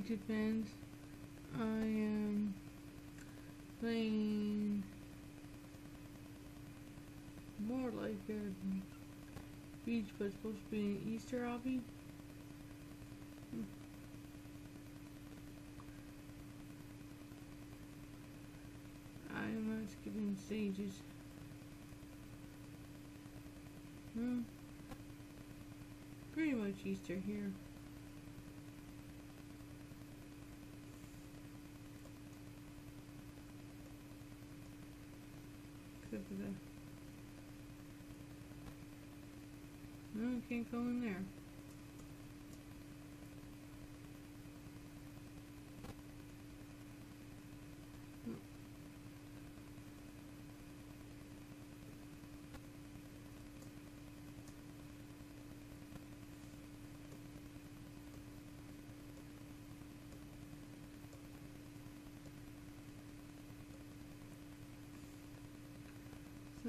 YouTube fans. I am playing more like a beach, but it's supposed to be an Easter obby. Hmm. I am skipping stages. Hmm. Pretty much Easter here. No, can't go in there.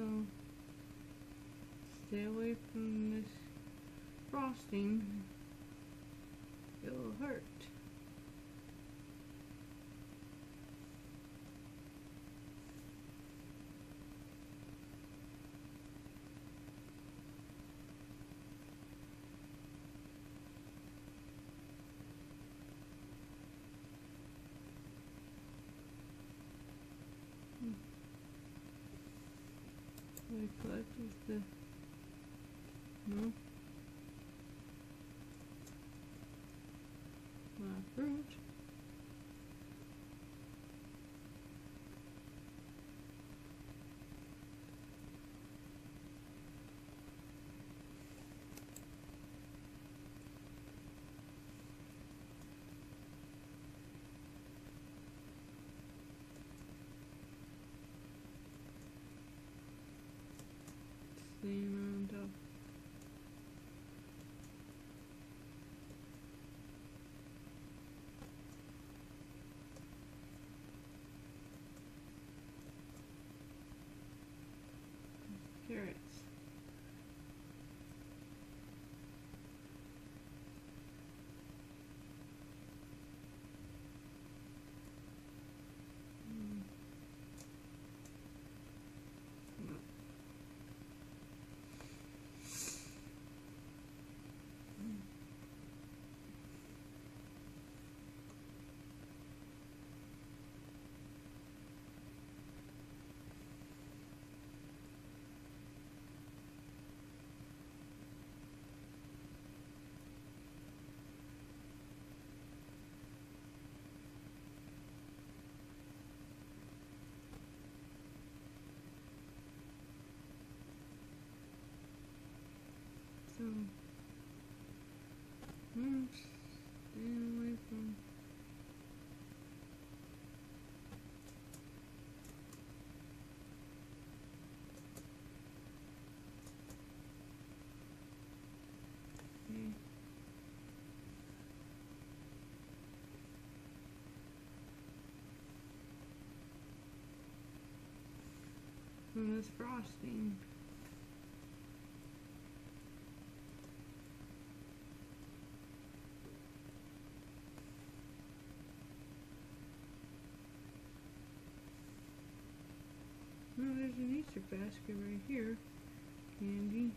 So, stay away from this frosting. It will hurt. Hmm. I collect is the no My fruit. The So, mm, staying away from. From this frosting. Oh, there's an Easter basket right here. Candy.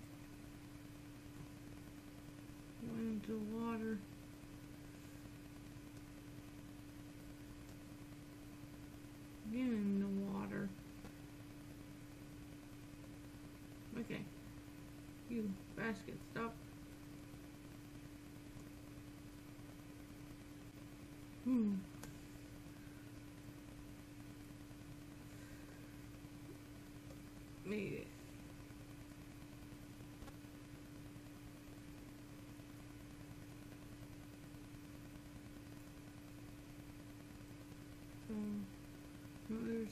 Went into water. Again in the water. Okay. You basket, stop. Hmm. Made it. So, no, there's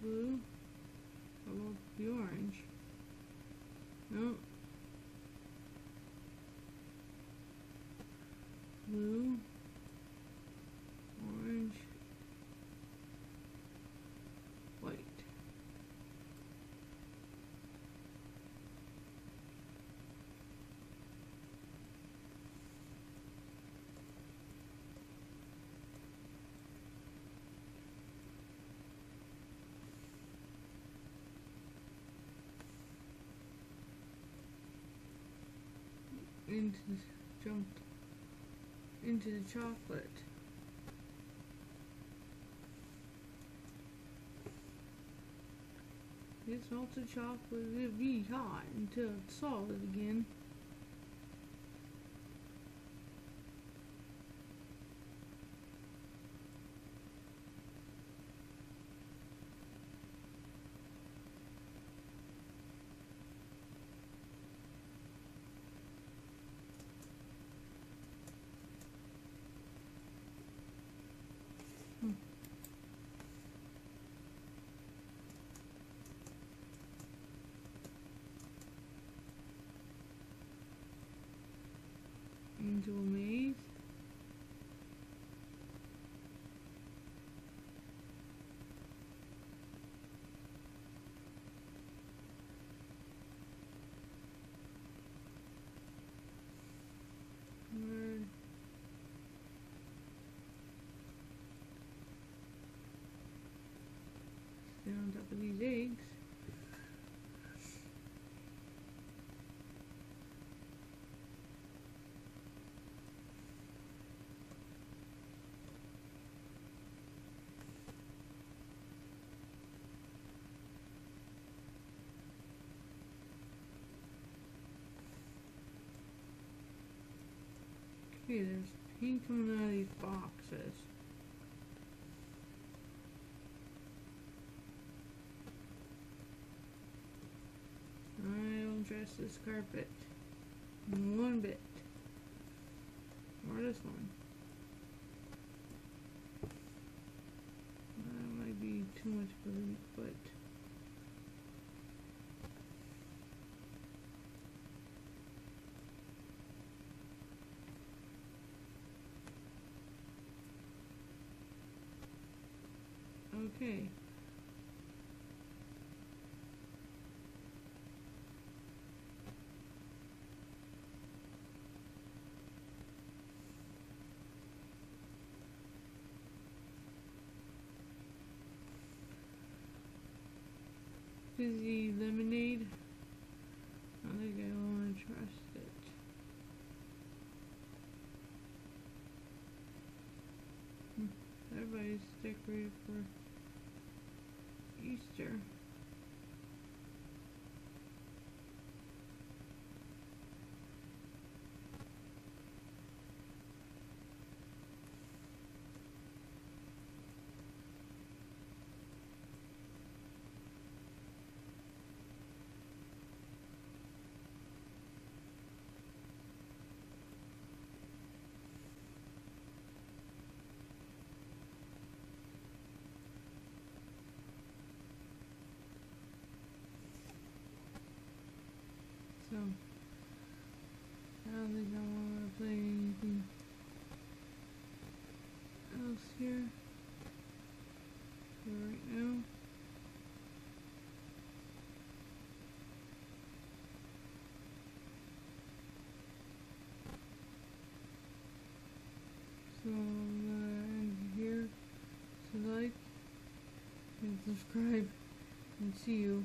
Okay, it's blue. How about the orange? No. Into jumped into the chocolate. This melted chocolate will be hot until it's solid again. Into a maze. Word. Stay on top of these eggs. Okay, there's paint coming out of these boxes. I don't trust this carpet. One bit. Or this one. That might be too much for me, but okay. Fizzy lemonade. I think I want to trust it. Hmm, Everybody's decorated for Easter. So, I don't think I want to play anything else here for right now. So, I'm gonna end here. So, like and subscribe, and see you